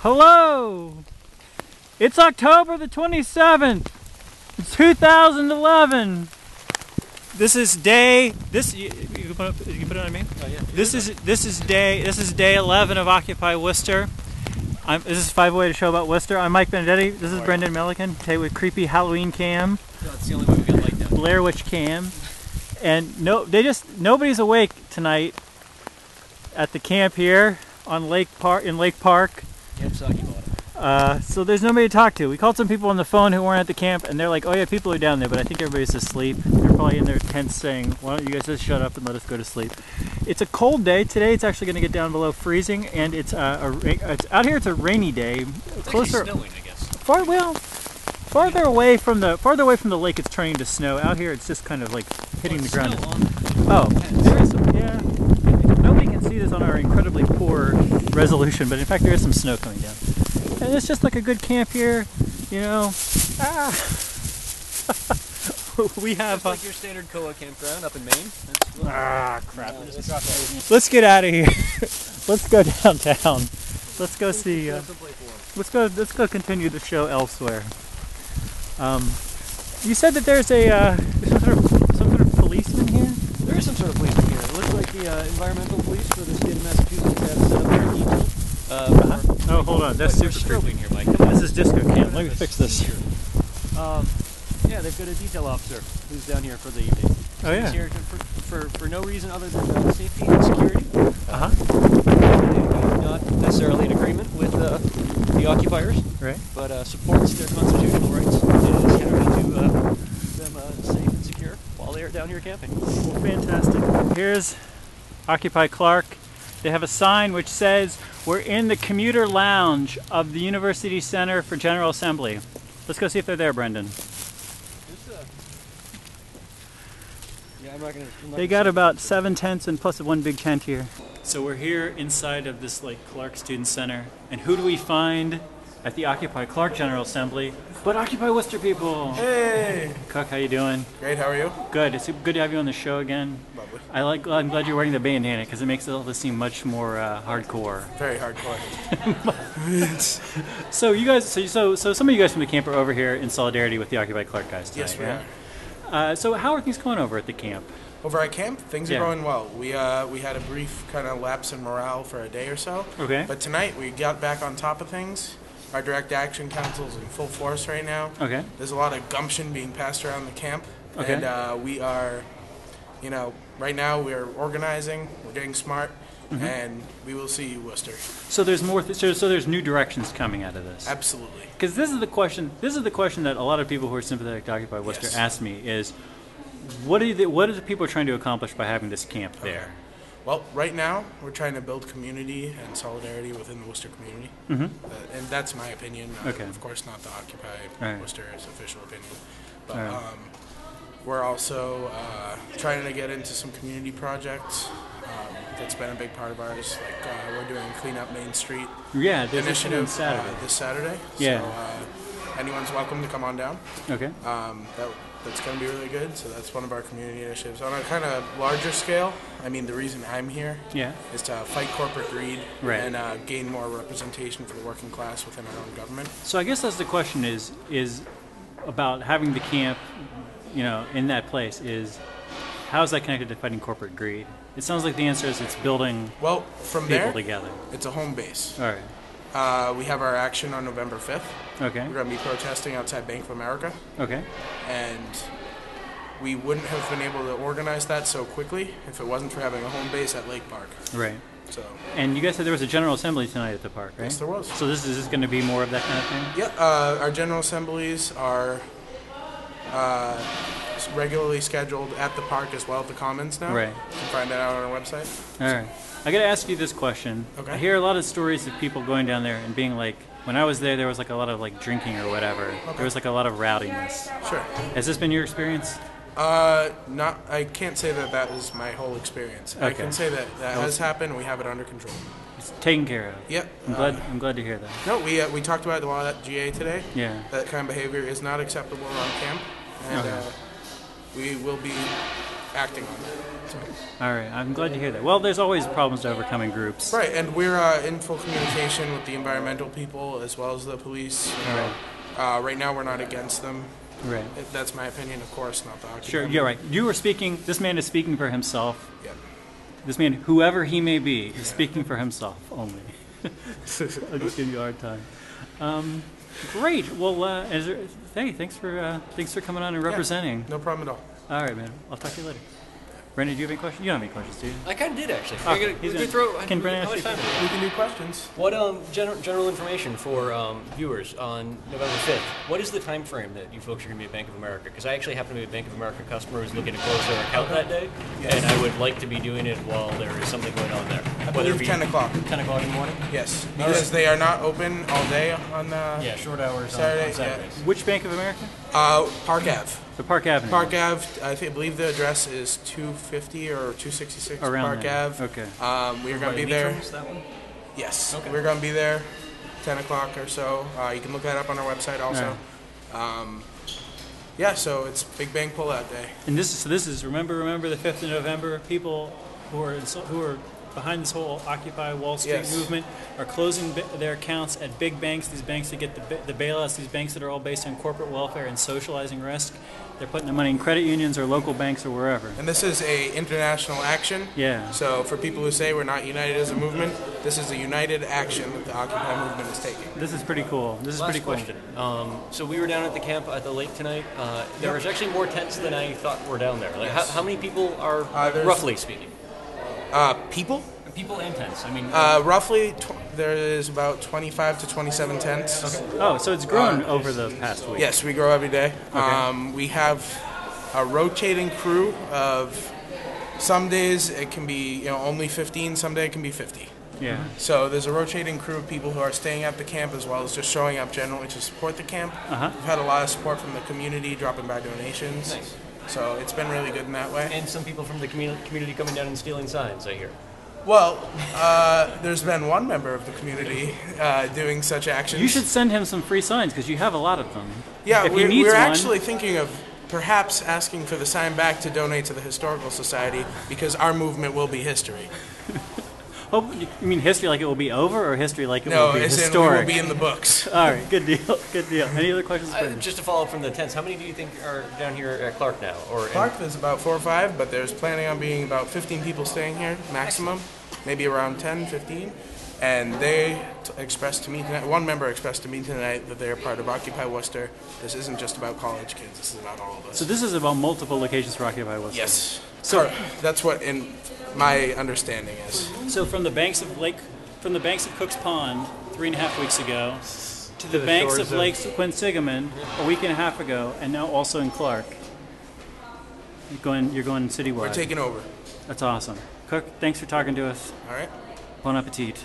Hello! It's October the 27th, 2011. This is day. This you, you can put, up, you can put it on me. Oh, yeah. This is this is day this is day 11 of Occupy Worcester. I'm, this is five way to show about Worcester. I'm Mike Benedetti. This is Brendan Milliken. Today with creepy Halloween cam, That's the only way we get light down. Blair Witch cam, and no, they just nobody's awake tonight at the camp here on Lake Park in Lake Park. Camp Saki Bottom. Uh, so there's nobody to talk to. We called some people on the phone who weren't at the camp, and they're like, "Oh yeah, people are down there," but I think everybody's asleep. They're probably in their tents saying, "Why don't you guys just shut up and let us go to sleep?" It's a cold day today. It's actually going to get down below freezing, and it's uh, a ra- it's out here. It's a rainy day. It's Closer, snowing, I guess. far well, farther away from the farther away from the lake, it's turning to snow. Out here, it's just kind of like hitting the ground. it's on- Oh, there is some, yeah. Nobody can see this on our incredibly poor resolution, but in fact, there is some snow coming down. And it's just like a good camp here, you know. Ah. we have. Like your standard Koa campground up in Maine. Ah, crap. Let's. Let's get out of here. let's go downtown. Let's go see. Uh, let's go. Let's go continue the show elsewhere. Um, you said that there's a uh, some sort of some sort of policeman here. There is some sort of policeman here. It looks like the uh, environmental police for the state of Massachusetts have set up. Uh, for- Oh, hold on. That's super creepy. here, Mike. This is disco cam. Let me fix this. Um, yeah, they've got a detail officer who's down here for the evening. Oh yeah. He's here for, for, for no reason other than uh, safety and security. Uh huh. He's not necessarily in agreement with uh, the occupiers, Right. but uh, supports their constitutional rights and is to uh, keep them uh, safe and secure while they are down here camping. Well, fantastic. Here's Occupy Clark. They have a sign which says, We're in the commuter lounge of the University Center for General Assembly. Let's go see if they're there, Brendan. Yeah, I'm not gonna. I'm not They gonna got say- about seven tents and plus one big tent here. So we're here inside of this like Clark Student Center, and who do we find at the Occupy Clark General Assembly? But Occupy Worcester people. Hey! Cook, how you doing? Great, how are you? Good. It's good to have you on the show again. Lovely. I like. I'm glad you're wearing the bandana because it makes it all this seem much more uh, hardcore. Very hardcore. So you guys, so, so so some of you guys from the camp are over here in solidarity with the Occupy Clark guys tonight. yes, we yeah? are. Uh, so how are things going over at the camp? Over at camp, things Yeah. are going well. We uh, we had a brief kind of lapse in morale for a day or so. Okay. But tonight we got back on top of things. Our direct action council is in full force right now. Okay. There's a lot of gumption being passed around the camp. Okay. And uh, we are, you know, right now we are organizing, we're getting smart, Mm-hmm. and we will see you, Worcester. So there's more. Th- so, so there's new directions coming out of this. Absolutely. Because this is the question. This is the question that a lot of people who are sympathetic to Occupy Worcester Yes. ask me: is what are the, what are the people trying to accomplish by having this camp there? Well, right now we're trying to build community and solidarity within the Worcester community, Mm-hmm. uh, and that's my opinion. Uh, Okay. Of course, not the Occupy Right. Worcester's official opinion, but Right. um, we're also uh, trying to get into some community projects. Um, that's been a big part of ours. Like uh, we're doing clean up Main Street Yeah, there's initiative Saturday. Uh, this Saturday. Yeah. So uh, anyone's welcome to come on down. okay. Um, that, that's going to be really good. So that's one of our community initiatives. On a kind of larger scale, I mean, the reason I'm here Yeah. is to fight corporate greed Right. and uh, gain more representation for the working class within our own government. So I guess that's the question is is about having the camp, you know, in that place is how is that connected to fighting corporate greed? It sounds like the answer is it's building Well, from people there, together. it's a home base. All right. Uh, we have our action on November 5th. Okay. We're going to be protesting outside Bank of America, Okay. and we wouldn't have been able to organize that so quickly if it wasn't for having a home base at Lake Park. Right. So, And you guys said there was a general assembly tonight at the park, right? yes, there was. So this is this going to be more of that kind of thing? Yeah, uh, our general assemblies are uh, regularly scheduled at the park as well at the Commons now. Right. You can find that out on our website. All right. I got to ask you this question. Okay. I hear a lot of stories of people going down there and being like, when I was there, there was like a lot of like drinking or whatever. There was like a lot of rowdiness. Sure. Has this been your experience? Uh, not. I can't say that that is my whole experience. Okay. I can say that that has happened. We have it under control. It's taken care of. Yep. I'm uh, glad. I'm glad to hear that. No, we uh, we talked about a lot at GA today. Yeah. That kind of behavior is not acceptable on camp, and Okay. uh, we will be acting on that. So. All right, I'm glad to hear that. Well, there's always problems to overcome in groups. Right, and we're uh, in full communication with the environmental people as well as the police. You know, uh, right now, we're not against them. Right. That's my opinion, of course, not the Occupy. Sure, you're right. You were speaking. This man is speaking for himself. Yeah. This man, whoever he may be, is speaking for himself only. I'll just give you a hard time. Um, great. Well, uh, is there, hey, thanks for uh, thanks for coming on and representing. No problem at all. All right, man. I'll talk to you later. Brendan, do you have any questions? You don't have any questions, do you? I kind of did actually. Okay, gonna- he's gonna- throw, can Brennan how much ask you time? do we can do questions. What um general, general information for um, viewers on November fifth? What is the time frame that you folks are going to be at Bank of America? Because I actually happen to be a Bank of America customer who's looking to close their account that day, and I would like to be doing it while there is something going on there. I believe 10 o'clock. Ten o'clock in the morning. Yes, because they are not open all day on uh, Yeah, short hours on, Saturday, on yeah. Saturdays. Which Bank of America? Uh, Park Ave. The Park Avenue. Park Ave. I think, I believe the address is 250 or 266 Around Park there. Ave. Okay. Um, we're gonna be the there. Beatrix, that one? Yes, Okay. we're gonna be there, 10 o'clock or so. Uh, you can look that up on our website also. Um, yeah, so it's Big Bang Pullout Day. And this is so. This is remember, remember the fifth of November. People who are in, who are behind this whole Occupy Wall Street Yes. movement are closing bi- their accounts at big banks. These banks that get the, ba- the bailouts. These banks that are all based on corporate welfare and socializing risk. They're putting their money in credit unions or local banks or wherever. And this is a international action. Yeah. So for people who say we're not united as a movement, this is a united action that the Occupy movement is taking. This is pretty cool. This is Last pretty cool. question. Um, so we were down at the camp at the lake tonight. Uh, there was actually more tents than I thought were down there. Like, Yes. how, how many people are, Uh, roughly speaking? Uh, people? People and tents. I mean, Uh, roughly, tw- there is about 25 to 27 tents. Oh, so it's grown Uh, over the past week. Yes, we grow every day. Um, we have a rotating crew of some days it can be you know only 15, some day it can be 50. Yeah. So there's a rotating crew of people who are staying at the camp as well as just showing up generally to support the camp. Uh-huh. We've had a lot of support from the community, dropping by donations. Nice. So it's been really good in that way. and some people from the community, community coming down and stealing signs. I hear. Well, uh, there's been one member of the community uh, doing such actions. You should send him some free signs because you have a lot of them. Yeah, if we're, needs we're one- actually thinking of perhaps asking for the sign back to donate to the Historical Society because our movement will be history. Oh, you mean history like it will be over, or history like it No, will be as in we historic? will be in the books. All right, good deal. Good deal. Any other questions? Uh, just to follow up from the tents, how many do you think are down here at Clark now? Or Clark, there's about four or five, but there's planning on being about 15 people staying here maximum, maybe around 10, 15. And they t- expressed to me tonight, one member expressed to me tonight that they're part of Occupy Worcester. This isn't just about college kids, this is about all of us. So this is about multiple locations for Occupy West. yes. So- So that's what in my understanding is. So from the banks of Lake, from the banks of Cook's Pond three and a half weeks ago, to the, the banks shores of of- Lake Quinsigamond a week and a half ago, and now also in Clark. You're going, you're going citywide. We're taking over. That's awesome. Cook, thanks for talking to us. All right? Bon appetit.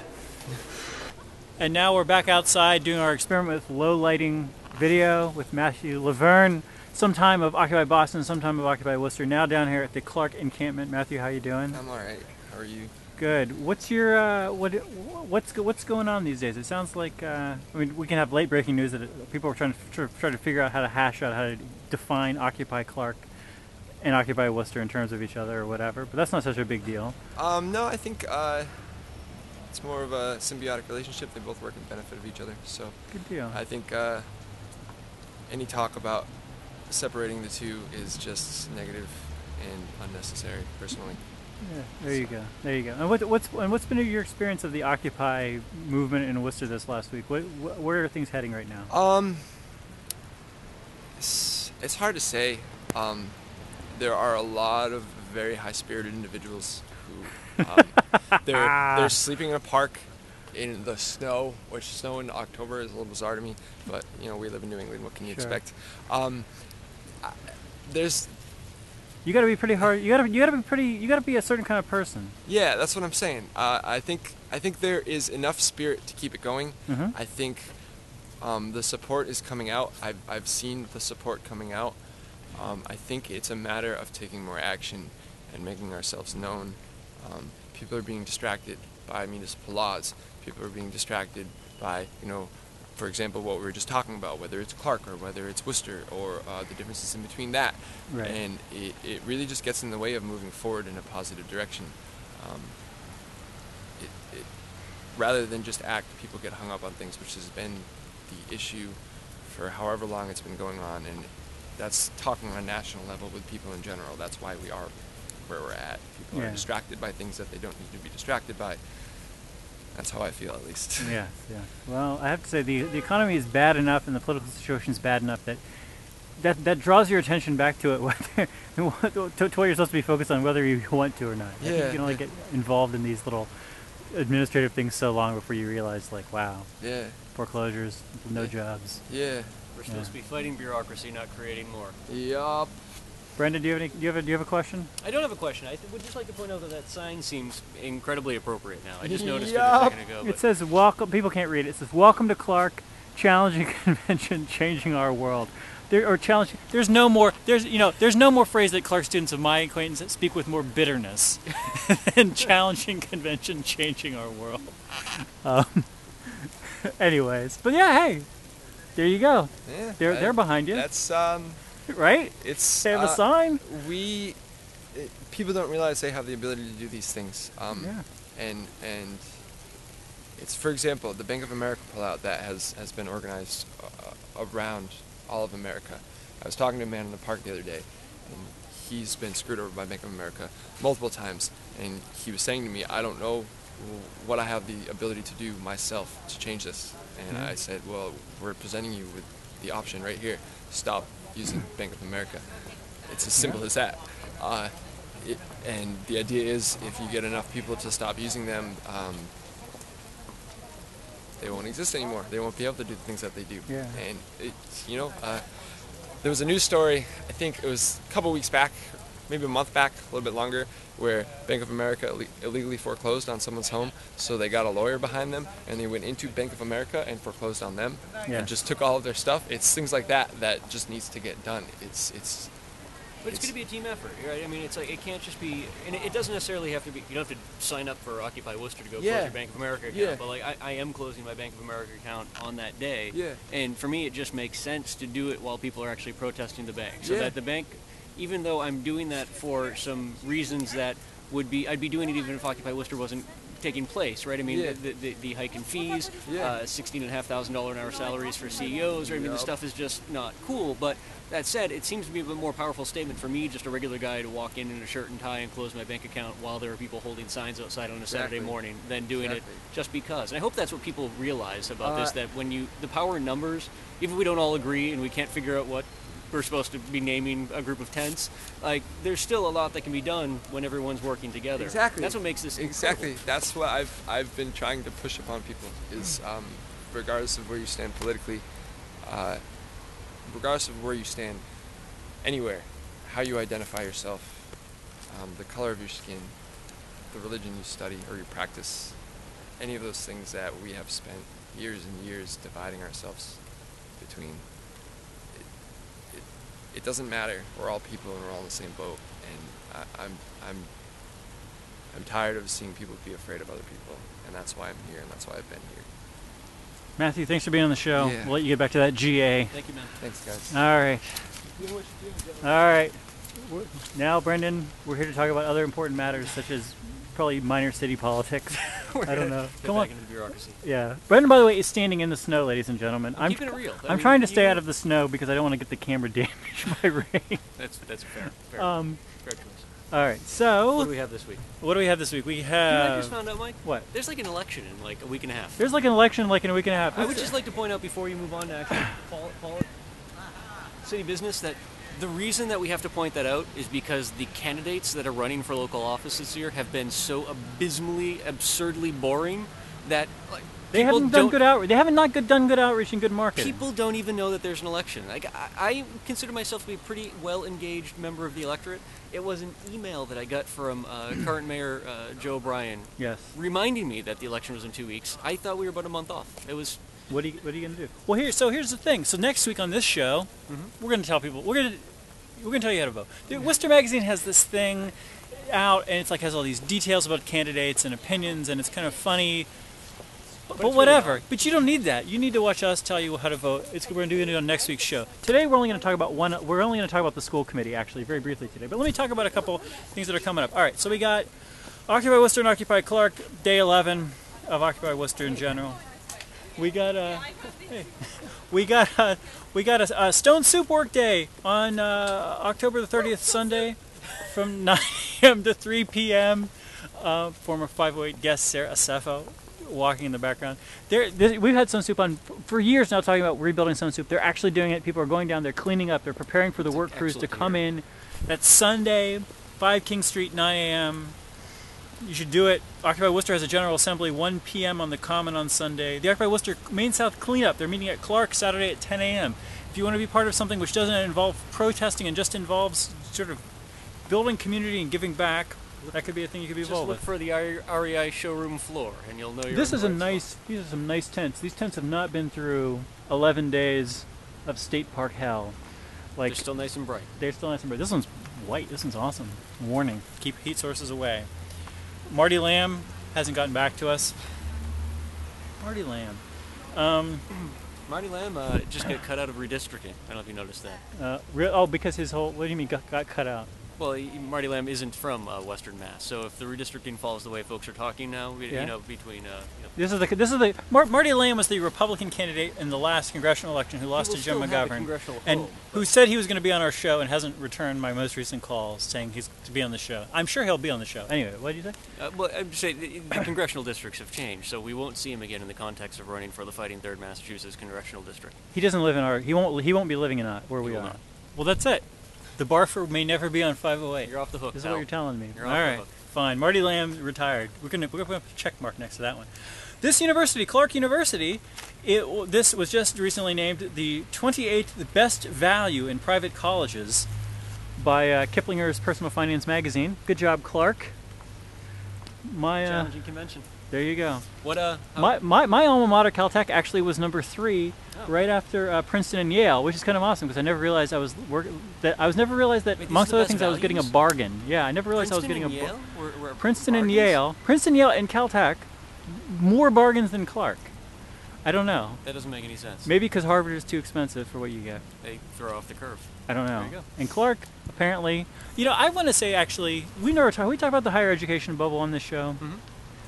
And now we're back outside doing our experiment with low lighting video with Matthew Laverne. Sometime of Occupy Boston, sometime of Occupy Worcester. Now down here at the Clark encampment. Matthew, how you doing? I'm all right. How are you? Good. What's your uh, what what's what's going on these days? It sounds like uh, I mean we can have late breaking news that people are trying to try, try to figure out how to hash out how to define Occupy Clark and Occupy Worcester in terms of each other or whatever. But that's not such a big deal. Um, no, I think uh, it's more of a symbiotic relationship. They both work in benefit of each other. So Good deal. I think uh, any talk about separating the two is just negative and unnecessary, personally. Yeah, there you go. There you go. And what, what's and what's been your experience of the Occupy movement in Worcester this last week? What, wh- where are things heading right now? Um, it's, it's hard to say. Um, there are a lot of very high-spirited individuals who um, they're they're sleeping in a park in the snow, which snow in October is a little bizarre to me. But you know, we live in New England. What can you Sure. expect? Um, I- there's You got to be pretty hard. You got to you got to be pretty. You got to be a certain kind of person. Yeah, that's what I'm saying. Uh, I think I think there is enough spirit to keep it going. Mhm. I think um, the support is coming out. I've I've seen the support coming out. Um, I think it's a matter of taking more action and making ourselves known. Um, people are being distracted by municipal laws. People are being distracted by you know for example, what we were just talking about, whether it's Clark or whether it's Worcester or uh, the differences in between that. Right. And it, it really just gets in the way of moving forward in a positive direction. Um, it, it, rather than just act, people get hung up on things, which has been the issue for however long it's been going on. And that's talking on a national level with people in general. That's why we are where we're at. People Yeah. are distracted by things that they don't need to be distracted by. That's how I feel, at least. Yeah, yeah. Well, I have to say the the economy is bad enough, and the political situation is bad enough that that that draws your attention back to it. Whether to, to what you're supposed to be focused on, whether you want to or not. Yeah, you can only get involved in these little administrative things so long before you realize, like, wow, Yeah, foreclosures, no Yeah. jobs. yeah. We're supposed to be fighting bureaucracy, not creating more. Yup. Brendan, do you have any? Do you have a, do you have a question? I don't have a question. I th- would just like to point out that that sign seems incredibly appropriate now. I just noticed Yup. it a second ago. It says welcome. People can't read it. It says welcome to Clark, challenging convention, changing our world. There or challenging. There's no more. There's you know. There's no more phrase that Clark students of my acquaintance speak with more bitterness than challenging convention, changing our world. Um, anyways, but yeah, hey, there you go. Yeah. They're I- they're behind you, That's um. right? It's They have a uh, sign. we it, people don't realize they have the ability to do these things. Um, Yeah. And and it's for example the Bank of America pullout that has has been organized uh, around all of America. I was talking to a man in the park the other day, and he's been screwed over by Bank of America multiple times, and he was saying to me, I don't know what I have the ability to do myself to change this. And I said, well, we're presenting you with the option right here. Stop using Bank of America. It's as simple as that. Uh, it, and the idea is, if you get enough people to stop using them, um, they won't exist anymore. They won't be able to do the things that they do. Yeah. And it, you know, uh, there was a news story. I think it was a couple weeks back, maybe a month back, a little bit longer, where Bank of America illegally foreclosed on someone's home. So they got a lawyer behind them, and they went into Bank of America and foreclosed on them, Yeah. and just took all of their stuff. It's things like that that just needs to get done. It's it's But it's, It's- going to be a team effort, right? I mean, it's like it can't just be, and it, it doesn't necessarily have to be. You don't have to sign up for Occupy Worcester to go Yeah. close your Bank of America account. Yeah. But like, I, I am closing my Bank of America account on that day. Yeah. And for me, it just makes sense to do it while people are actually protesting the bank, so Yeah. that the bank, even though I'm doing that for some reasons that would be, I'd be doing it even if Occupy Worcester wasn't taking place, right? I mean, Yeah. the, the, the hike in fees, Yeah. uh, sixteen and a half thousand dollar an hour salaries for CEOs, right? I mean, the Yup. stuff is just not cool. But that said, it seems to be a bit more powerful statement for me, just a regular guy, to walk in in a shirt and tie and close my bank account while there are people holding signs outside on a Saturday morning, than doing Exactly. it just because. And I hope that's what people realize about this: Uh, that when you the power in numbers, even if we don't all agree and we can't figure out what we're supposed to be naming a group of tents, like there's still a lot that can be done when everyone's working together. Exactly. That's what makes this exactly. incredible. That's what I've I've been trying to push upon people is um, regardless of where you stand politically, uh, regardless of where you stand, anywhere, how you identify yourself, um, the color of your skin, the religion you study or you practice, any of those things that we have spent years and years dividing ourselves between. It, it, it doesn't matter. We're all people and we're all in the same boat. And I, I'm I'm I'm tired of seeing people be afraid of other people, and that's why I'm here, and that's why I've been here. Matthew, thanks for being on the show. Yeah. We'll let you get back to that GA. Thank you, man. Thanks, guys. All right. All right. We're- Now, Brendan, we're here to talk about other important matters, such as probably minor city politics. I don't know. Come on. into the bureaucracy. Yeah. Brendan, by the way, is standing in the snow, ladies and gentlemen. I'm, keeping it real. I I'm mean, trying to stay out of the snow because I don't want to get the camera damaged by rain. That's that's fair. Fair, Um, fair choice. all right. So what do we have this week? what do we have this week? We have. You know I have just found out, Mike? what? There's like an election in like a week and a half. There's like an election like in a week and a half. I would just like to point out before you move on to actually call call it city business that the reason that we have to point that out is because the candidates that are running for local office this year have been so abysmally, absurdly boring that like they haven't done good outreach. They haven't not good, done good outreach and good marketing. People don't even know that there's an election. Like I, I consider myself to be a pretty well engaged member of the electorate. It was an email that I got from uh, current mayor uh, Joe O'Brien yes. reminding me that the election was in two weeks. I thought we were about a month off. It was What are you What are you gonna do? Well, here. So here's the thing. So next week on this show, Mm-hmm. we're gonna tell people. We're gonna we're gonna tell you how to vote. The Worcester Magazine has this thing out, and it's like has all these details about candidates and opinions, and it's kind of funny. but, really whatever. hard. But you don't need that. You need to watch us tell you how to vote. It's we're going to do it on next week's show. Today we're only going to talk about one. We're only going to talk about the school committee actually, very briefly today. But let me talk about a couple things that are coming up. All right, so we got Occupy Worcester and Occupy Clark, day 11 of Occupy Worcester in general. We got a, hey, we got a, we got a, a Stone Soup Work Day on uh, October the 30th, Sunday, from 9 a.m. to 3 p.m. Uh, former 508 guest Sarah Acefo walking in the background. There, there, we've had Stone Soup on for years now, talking about rebuilding Stone Soup. They're actually doing it. People are going down They're cleaning up. They're preparing for the work crews to come in. That's Sunday, 5 King Street, 9 a.m. You should do it. Occupy Worcester has a General Assembly 1 p.m. on the Common on Sunday. The Occupy Worcester Main South Cleanup, they're meeting at Clark Saturday at 10 a.m. If you want to be part of something which doesn't involve protesting and just involves sort of building community and giving back, that could be a thing you could be Just involved look with. for the REI showroom floor, and you'll know you're. This is a nice. These are some nice tents. These tents have not been through 11 days of state park hell. Like They're still nice and bright. they're still nice and bright. This one's white. This one's awesome. Warning: keep heat sources away. Marty Lamb hasn't gotten back to us. Marty Lamb. Um, Marty Lamb uh, just got cut out of redistricting. I don't know if you noticed that. uh, re- oh, because his whole. What do you mean got, got cut out? Well, Marty Lamb isn't from uh, Western Mass, so if the redistricting follows the way folks are talking now, we- Yeah. you know, between uh, you know, This is the. This is the. Mar- Marty Lamb was the Republican candidate in the last congressional election who lost to Jim still have a McGovern, and home, who said he was going to be on our show and hasn't returned my most recent calls saying he's to be on the show. I'm sure he'll be on the show. Anyway, what did you say? Uh, well, I'm just saying the, the congressional districts have changed, so we won't see him again in the context of running for the Fighting Third Massachusetts congressional district. He doesn't live in our. He won't. He won't be living in our, where He we are. not. Well, that's it. The Barford may never be on 508. You're off the hook. This is what you're telling me. You're All off the hook. fine. Marty Lamb retired. We're gonna we're gonna put a check mark next to that one. This university, Clark University, it this was just recently named the 28th best value in private colleges by uh, Kiplinger's Personal Finance magazine. Good job, Clark. My uh, Challenging convention. There you go. What uh? My, my, my alma mater, Caltech, actually was number three, Oh. right after uh, Princeton and Yale, which is kind of awesome because I never realized I was work- that I was never realized that Wait, amongst other things I was getting a bargain. Yeah, I never realized I was getting a and bar- Yale? Were- were Princeton and? Yale, Princeton, Yale, and Caltech, more bargains than Clark. I don't know. That doesn't make any sense. Maybe because Harvard is too expensive for what you get. They throw off the curve. I don't know. There you go. And Clark, apparently, you know, I want to say actually, we never talk. We talk about the higher education bubble on this show. Mhm.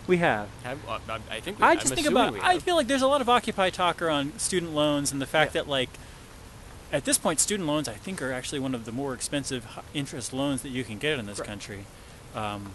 We have. Have, uh, I- think. We, I I'm just think about. I feel like there's a lot of Occupy talk around student loans and the fact Yeah. that like, at this point, student loans I think are actually one of the more expensive interest loans that you can get in this Right. country. Um,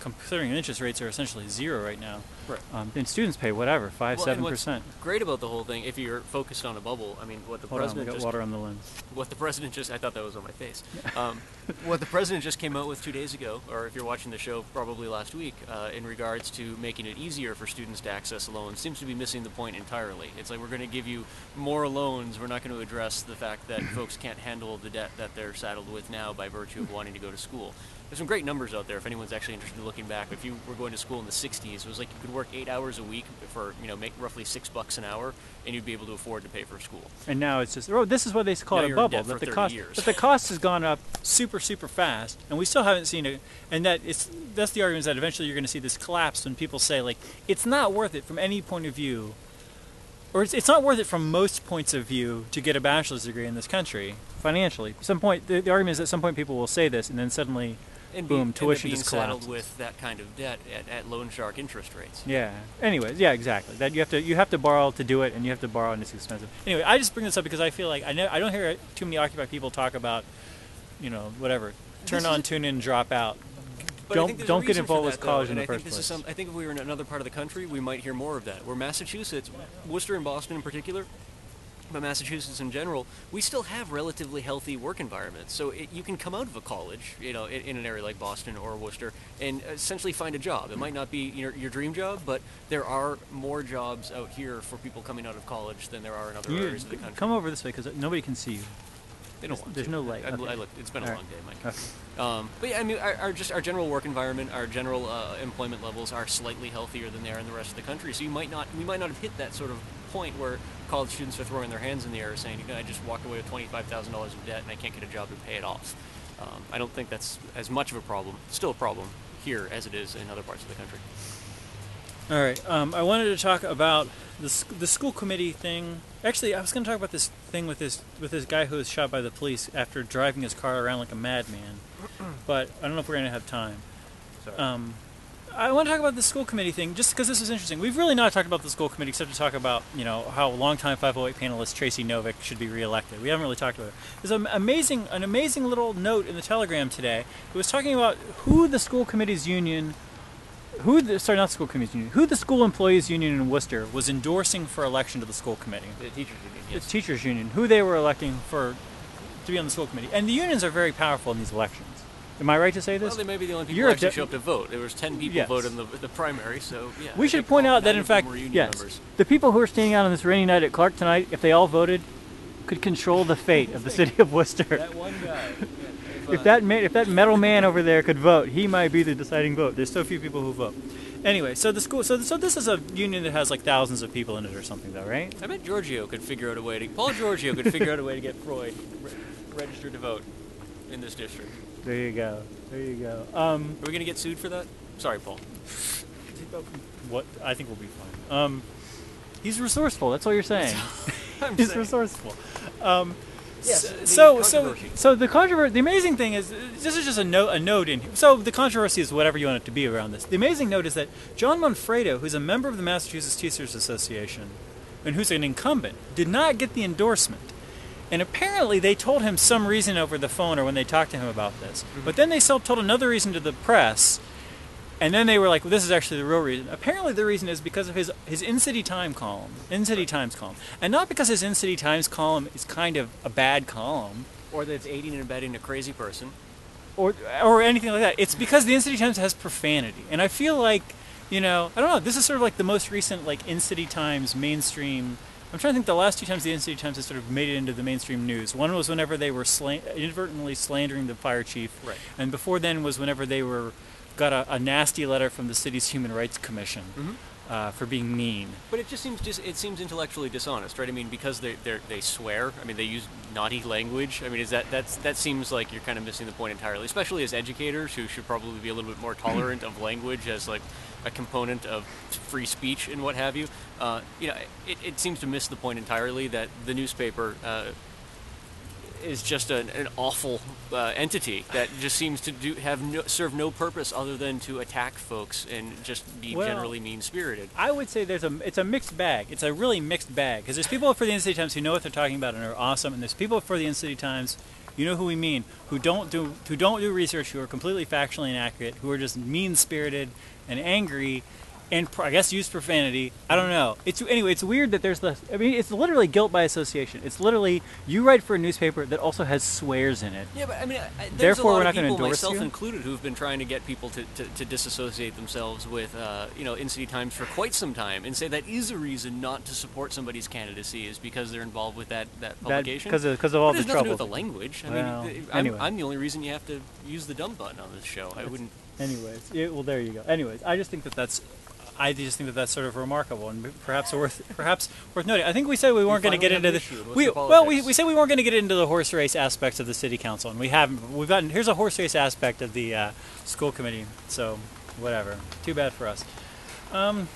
considering interest rates are essentially zero right now. Right. Um, and students pay whatever five seven percent. Great about the whole thing, if you're focused on a bubble, I mean, what the Hold on, president got just water on the lens. what the president just I thought that was on my face. Um, what the president just came out with two days ago, or if you're watching the show, probably last week, uh, in regards to making it easier for students to access loans, seems to be missing the point entirely. It's like we're going to give you more loans. We're not going to address the fact that folks can't handle the debt that they're saddled with now by virtue of wanting to go to school. There's some great numbers out there if anyone's actually interested in looking back. If you were going to school in the 60s, it was like you could work eight hours a week for you know make roughly six bucks an hour, and you'd be able to afford to pay for school. And now it's just oh, this is what they call Now it a bubble. That the cost, years. that the cost has gone up super super fast, and we still haven't seen it. And that it's that's the argument is that eventually you're going to see this collapse when people say like it's not worth it from any point of view, or it's, it's not worth it from most points of view to get a bachelor's degree in this country financially. Some point the, the argument is that at some point people will say this, and then suddenly and Boom, be, up tuition being just saddled with that kind of debt at, at loan shark interest rates. Yeah. Anyways, yeah, exactly. That you have to you have to borrow to do it, and you have to borrow, and it's expensive. Anyway, I just bring this up because I feel like I know I don't hear too many Occupy people talk about, you know, whatever. Turn on, tune in, drop out. But Don't- think don't get involved with that, though, college in the I think first this is place. some, I think if we were in another part of the country, we might hear more of that. Where Massachusetts, Worcester and Boston in particular, but Massachusetts in general, we still have relatively healthy work environments. So it, you can come out of a college, you know, in, in an area like Boston or Worcester, and essentially find a job. It might not be your, your dream job, but there are more jobs out here for people coming out of college than there are in other You, areas of the country. come over this way because nobody can see you. They don't there's- want there's to. no light. I, Okay. I looked. It's been a All long right. day, Mike. Okay. Um, but yeah, I mean, our, our just our general work environment, our general uh, employment levels are slightly healthier than they are in the rest of the country. So you might not, we might not have hit that sort of point where college students are throwing their hands in the air, saying, you know, I just walk away with twenty five thousand dollars of debt and I can't get a job to pay it off. Um, I don't think that's as much of a problem. Still a problem here as it is in other parts of the country. All right. Um, I wanted to talk about the sc- the school committee thing. Actually, I was going to talk about this thing with this with this guy who was shot by the police after driving his car around like a madman. But I don't know if we're going to have time. Um, I want to talk about the school committee thing just because this is interesting. We've really not talked about the school committee except to talk about you know how longtime 508 panelist Tracy Novick should be reelected. We haven't really talked about it. There's an amazing an amazing little note in the Telegram today. It was talking about who the school committee's union who the sorry not school committee's union who the school employees union in Worcester was endorsing for election to the school committee The teachers union. the teachers union who they were electing for to be on the school committee and the unions are very powerful in these elections am I right to say this Well, they may be the only people You're who actually de- show up to vote. There was ten people Yes. voted in the, the primary, so yeah. we I should point out that in fact yes members. the people who are standing out on this rainy night at Clark tonight if they all voted could control the fate of the city of Worcester That one guy. if that ma- if that metal man over there could vote, he might be the deciding vote. There's so few people who vote. Anyway, so the school, so so this is a union that has like thousands of people in it or something, though, right? I bet Giorgio could figure out a way to. Paul Giorgio could figure out a way to get Freud re- registered to vote in this district. There you go. There you go. Um, Are we going to get sued for that? Sorry, Paul. what I think we'll be fine. Um, he's resourceful. That's all you're saying. I'm he's saying. resourceful. Um, Yes, so, the so so controversy. the controversy. The amazing thing is, this is just a note. A note in. So the controversy is whatever you want it to be around this. The amazing note is that John Monfredo, who's a member of the Massachusetts Teachers Association, and who's an incumbent, did not get the endorsement. And apparently, they told him some reason over the phone or when they talked to him about this. Mm-hmm. But then they told another reason to the press, and then they were like, well, "This is actually the real reason." Apparently, the reason is because of his his In City Time column, In City Times column, and not because his In City Times column is kind of a bad column Or that it's aiding and abetting a crazy person. or or anything like that. It's because the In City Times has profanity, and I feel like, you know, I don't know. This is sort of like the most recent like In City Times mainstream. I'm trying to think. The last two times the City Times has sort of made it into the mainstream news. One was whenever they were slan- inadvertently slandering the fire chief, Right. and before then was whenever they were got a, a nasty letter from the city's Human Rights Commission Mhm. Uh, for being mean. But it just seems just it seems intellectually dishonest, right? I mean, because they they they swear. I mean, they use naughty language. I mean, is that that's that seems like you're kind of missing the point entirely, especially as educators who should probably be a little bit more tolerant of language as like a component of free speech and what have you. Uh, you know, it, it seems to miss the point entirely that the newspaper. Uh, is just an, an awful uh, entity that just seems to do have no, serve no purpose other than to attack folks and just be Well, generally mean spirited. I would say there's a it's a mixed bag. It's a really mixed bag because there's people for the In City Times who know what they're talking about and are awesome, and there's people for the In City Times, you know who we mean, who don't do who don't do research, who are completely factually inaccurate, who are just mean spirited and angry, and I guess use profanity. I don't know. It's anyway. It's weird that there's the. I mean, it's literally guilt by association. It's literally you write for a newspaper that also has swears in it. Yeah, but I mean, I, Therefore, a lot we're of not gonna people, endorse myself you? included, who've been trying to get people to, to, to disassociate themselves with, uh, you know, In City Times for quite some time, and say that is a reason not to support somebody's candidacy is because they're involved with that that publication. because of because of all it the to trouble. with the language. I Well, mean, I'm, anyway. I'm the only reason you have to use the dumb button on this show. I wouldn't. Anyways, yeah, well, there you go. Anyways, I just think that that's, I just think that that's sort of remarkable and perhaps worth, perhaps worth noting. I think we said we weren't going to get into the, an issue. What's we, the well, we, we said we weren't going to get into the horse race aspects of the city council, and we haven't. We've gotten here's a horse race aspect of the uh, school committee. So, whatever. Too bad for us. Um,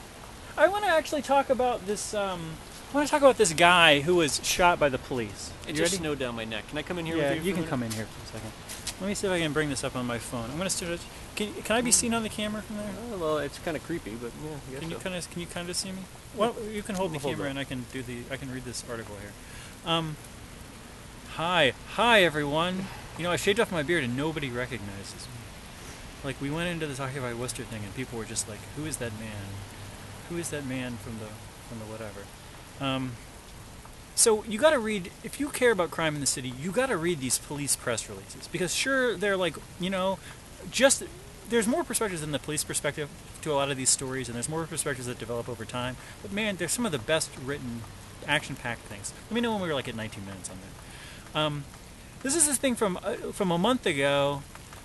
I want to actually talk about this. Um, I want to talk about this guy who was shot by the police. It You just snowed down my neck. Can I come in here yeah, with you? you can minute? come in here for a second. Let me see if I can bring this up on my phone. I'm gonna start. Can, can I be seen on the camera from there? Oh, well, it's kind of creepy, but yeah. I guess Can you so. kind of can you kind of see me? Well, you can hold the I'll hold camera and I can do the I can read this article here. Um, hi, hi everyone. You know I shaved off my beard and nobody recognizes me. Like we went into this Occupy Worcester thing and people were just like, "Who is that man? Who is that man from the from the whatever?" Um, so you got to read if you care about crime in the city, you got to read these police press releases because sure they're like you know, just there's more perspectives than the police perspective to a lot of these stories, and there's more perspectives that develop over time. But man, they're some of the best written, action-packed things. Let me know when we were like at 19 minutes on that. Um, this is this thing from uh, from a month ago.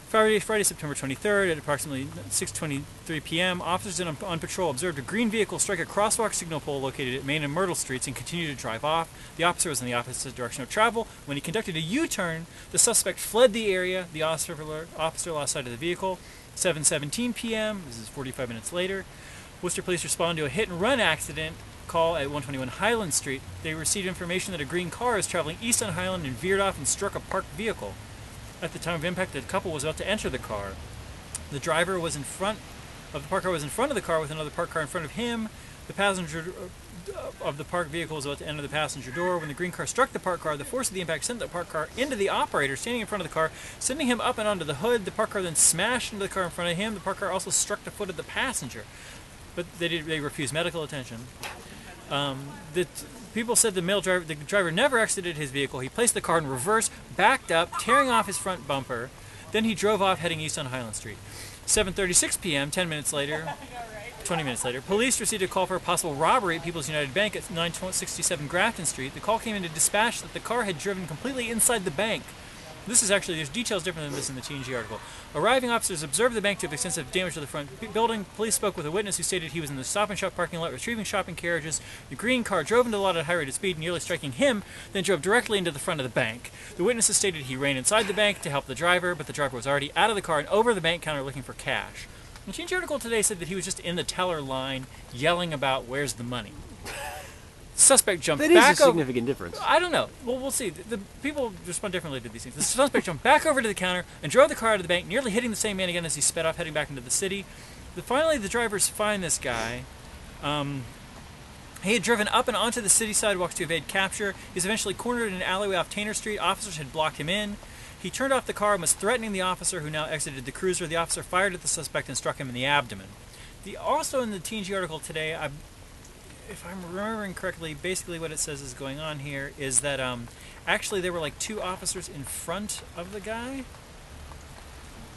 Friday, Friday, September 23rd, at approximately 6:23 p.m., officers in, on patrol observed a green vehicle strike a crosswalk signal pole located at Main and Myrtle Streets and continue to drive off. The officer was in the opposite direction of travel. When he conducted a U-turn, the suspect fled the area. The officer, officer lost sight of the vehicle. 7:17 p.m. This is 45 minutes later. Worcester police respond to a hit and run accident call at 121 Highland Street. They received information that a green car is traveling east on Highland and veered off and struck a parked vehicle. At the time of impact, the couple was about to enter the car. The driver was in front of the parked car was in front of the car with another parked car in front of him. The passenger uh, of the parked vehicle was about to enter the passenger door. When the green car struck the parked car, the force of the impact sent the parked car into the operator standing in front of the car, sending him up and onto the hood. The parked car then smashed into the car in front of him. The parked car also struck the foot of the passenger, but they did, they refused medical attention. Um, the people said the male driver, the driver never exited his vehicle. He placed the car in reverse, backed up, tearing off his front bumper. Then he drove off, heading east on Highland Street. 7:36 p.m. 10 minutes later, 20 minutes later, police received a call for a possible robbery at People's United Bank at 967 Grafton Street. The call came in to dispatch that the car had driven completely inside the bank. This is actually, there's details different than this in the T&G article. Arriving officers observed the bank to have extensive damage to the front building. Police spoke with a witness who stated he was in the stop and shop parking lot retrieving shopping carriages. The green car drove into the lot at high rate of speed, nearly striking him, then drove directly into the front of the bank. The witnesses stated he ran inside the bank to help the driver, but the driver was already out of the car and over the bank counter looking for cash. The T&G article today said that he was just in the teller line yelling about where's the money. Suspect jumped That is back a over. significant difference. I don't know. Well, we'll see. The, the people respond differently to these things. The suspect jumped back over to the counter and drove the car out of the bank, nearly hitting the same man again as he sped off, heading back into the city. The, finally, the drivers find this guy. Um, he had driven up and onto the city sidewalks to evade capture. He was eventually cornered in an alleyway off Tanner Street. Officers had blocked him in. He turned off the car and was threatening the officer, who now exited the cruiser. The officer fired at the suspect and struck him in the abdomen. The also in the T&G article today, I if I'm remembering correctly, basically what it says is going on here is that um, actually there were like two officers in front of the guy.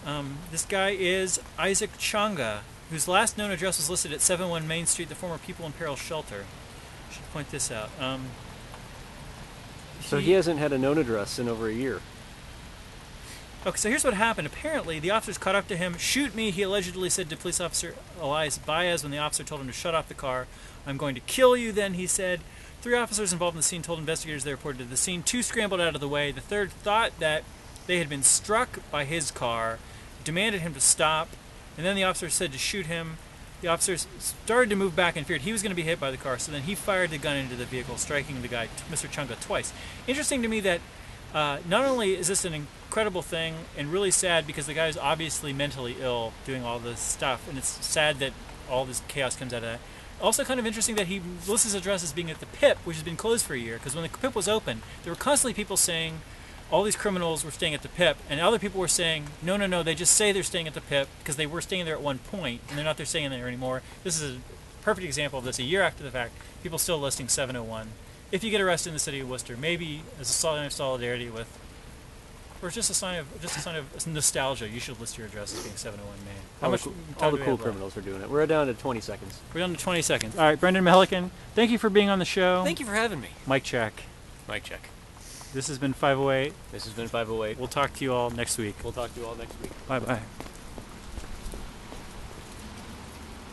Um, this guy is Isaac Changa, whose last known address was listed at 71 Main Street, the former People in Peril shelter. Should point this out. Um, So he hasn't had a known address in over a year. Okay, so here's what happened. Apparently, the officers caught up to him. Shoot me, he allegedly said to police officer Elias Baez when the officer told him to shut off the car. I'm going to kill you, then, he said. Three officers involved in the scene told investigators they reported to the scene. Two scrambled out of the way. The third thought that they had been struck by his car, demanded him to stop, and then the officer said to shoot him. The officers started to move back and feared he was going to be hit by the car, so then he fired the gun into the vehicle, striking the guy, Mr. Chunga, twice. Interesting to me that uh, not only is this an incredible thing and really sad because the guy is obviously mentally ill doing all this stuff, and it's sad that all this chaos comes out of that. Also, kind of interesting that he lists his address as being at the PIP, which has been closed for a year. Because when the PIP was open, there were constantly people saying all these criminals were staying at the PIP, and other people were saying, no, no, no, they just say they're staying at the PIP because they were staying there at one point, and they're not there staying there anymore. This is a perfect example of this. A year after the fact, people still listing 701. If you get arrested in the city of Worcester, maybe as a sign of solidarity with, or just a sign of just a sign of nostalgia, you should list your address as being 701 Main. How All much the, time all the cool have left? criminals are doing it. We're down to 20 seconds. We're down to 20 seconds. All right, Brendan Milliken, thank you for being on the show. Thank you for having me. Mike check. Mic check. This has been 508. This has been 508. We'll talk to you all next week. We'll talk to you all next week. Bye bye.